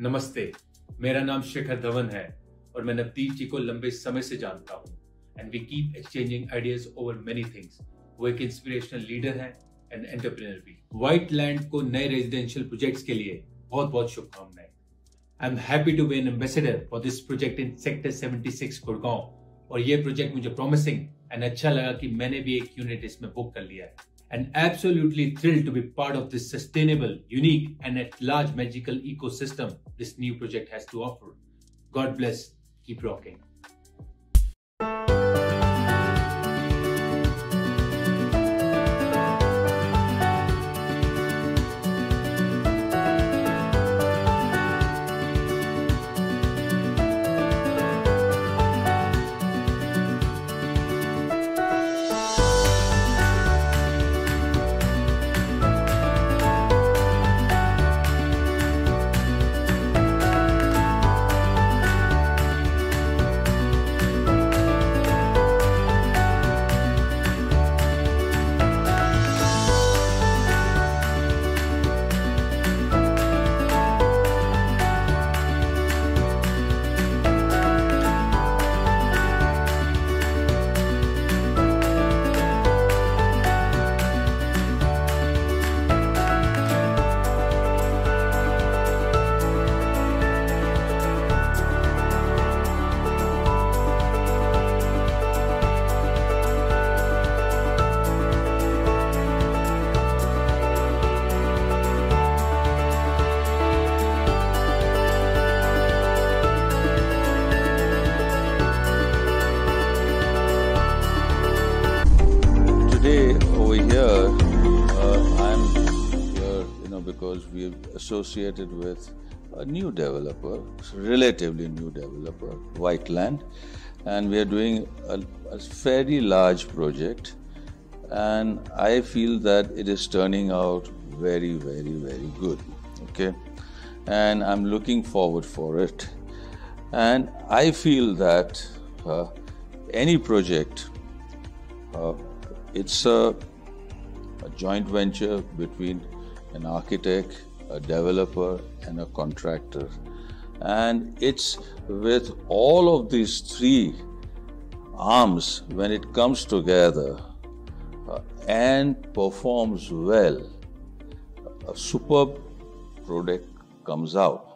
नमस्ते, मेरा नाम शेखर धवन है और मैं नवदीप जी को लंबे समय से जानता हूँ। And we keep exchanging ideas over many things वो एक इंस्पिरेशनल लीडर है एंड एंटरप्रेन्योर भी। व्हाइट लैंड को नए रेजिडेंशियल प्रोजेक्ट्स के लिए बहुत बहुत शुभकामनाएँ। I am happy to be an ambassador for this project in sector 76 Gurgaon और ये प्रोजेक्ट मुझे प्रॉमिसिंग एंड अच्छा लगा कि मैंने भी एक यूनिट इसमें बुक कर लिया है। And absolutely thrilled to be part of this sustainable, unique, and at large magical ecosystem this new project has to offer. God bless. Keep rocking. Because we've associated with a new developer, relatively new developer, Whiteland, and we are doing a, a fairly large project, and I feel that it is turning out very, very, very good. Okay, and I'm looking forward for it, and I feel that uh, any project uh, it's a, a joint venture between an architect, a developer, and a contractor. And it's with all of these three arms, when it comes together uh, and performs well, a superb product comes out.